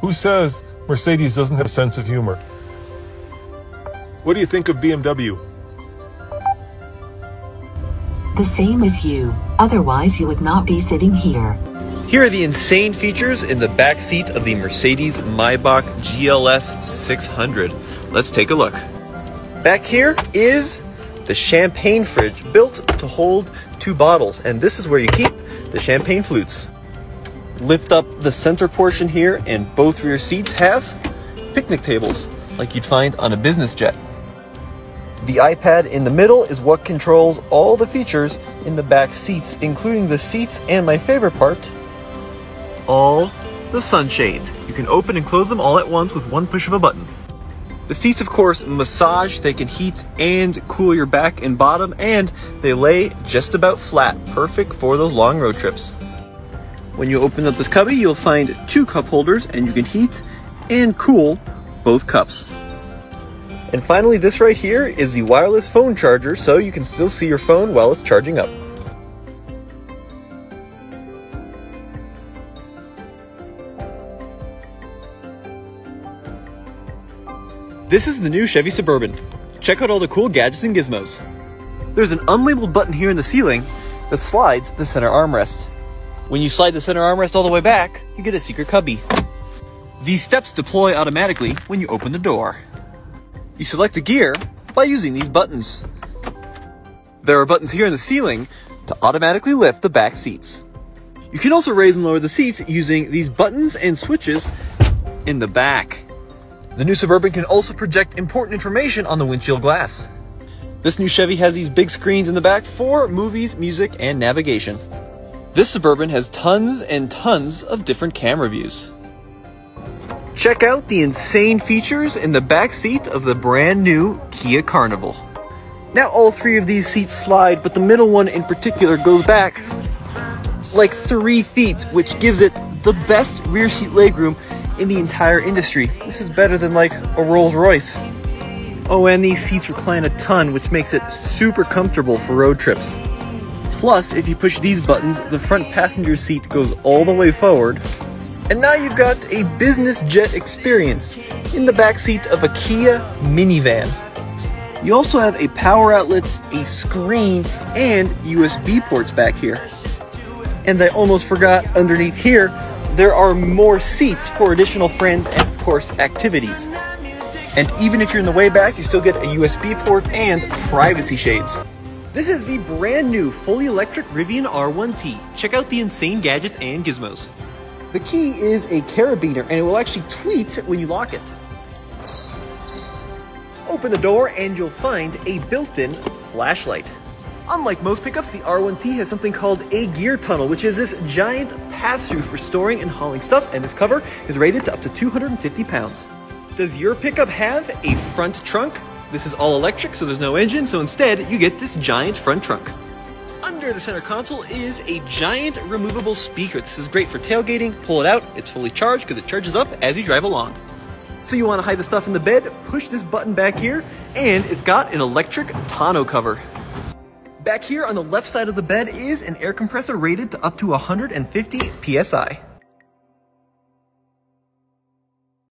Who says Mercedes doesn't have a sense of humor? What do you think of BMW? The same as you. Otherwise, you would not be sitting here. Here are the insane features in the back seat of the Mercedes Maybach GLS 600. Let's take a look. Back here is the champagne fridge built to hold two bottles, and this is where you keep the champagne flutes. Lift up the center portion here, and both rear seats have picnic tables like you'd find on a business jet. The iPad in the middle is what controls all the features in the back seats, including the seats and my favorite part, all the sunshades. You can open and close them all at once with one push of a button. The seats, of course, massage, they can heat and cool your back and bottom, and they lay just about flat, perfect for those long road trips. When you open up this cubby, you'll find two cup holders, and you can heat and cool both cups. And finally, this right here is the wireless phone charger, so you can still see your phone while it's charging up. This is the new Chevy Suburban. Check out all the cool gadgets and gizmos. There's an unlabeled button here in the ceiling that slides the center armrest. When you slide the center armrest all the way back, you get a secret cubby. These steps deploy automatically when you open the door. You select a gear by using these buttons. There are buttons here in the ceiling to automatically lift the back seats. You can also raise and lower the seats using these buttons and switches in the back. The new Suburban can also project important information on the windshield glass. This new Chevy has these big screens in the back for movies, music, and navigation. This Suburban has tons and tons of different camera views. Check out the insane features in the back seat of the brand new Kia Carnival. Now all three of these seats slide, but the middle one in particular goes back like three feet, which gives it the best rear seat legroom in the entire industry. This is better than like a Rolls Royce. Oh, and these seats recline a ton, which makes it super comfortable for road trips. Plus, if you push these buttons, the front passenger seat goes all the way forward. And now you've got a business jet experience in the backseat of a Kia minivan. You also have a power outlet, a screen, and USB ports back here. And I almost forgot underneath here, there are more seats for additional friends and, of course, activities. And even if you're in the way back, you still get a USB port and privacy shades. This is the brand new fully electric Rivian R1T. Check out the insane gadgets and gizmos. The key is a carabiner and it will actually tweet when you lock it. Open the door and you'll find a built-in flashlight. Unlike most pickups, the R1T has something called a gear tunnel, which is this giant pass-through for storing and hauling stuff, and this cover is rated to up to 250 pounds. Does your pickup have a front trunk? This is all electric, so there's no engine, so instead you get this giant front trunk. Under the center console is a giant removable speaker. This is great for tailgating. Pull it out, it's fully charged because it charges up as you drive along. So you want to hide the stuff in the bed, push this button back here, and it's got an electric tonneau cover. Back here on the left side of the bed is an air compressor rated to up to 150 PSI.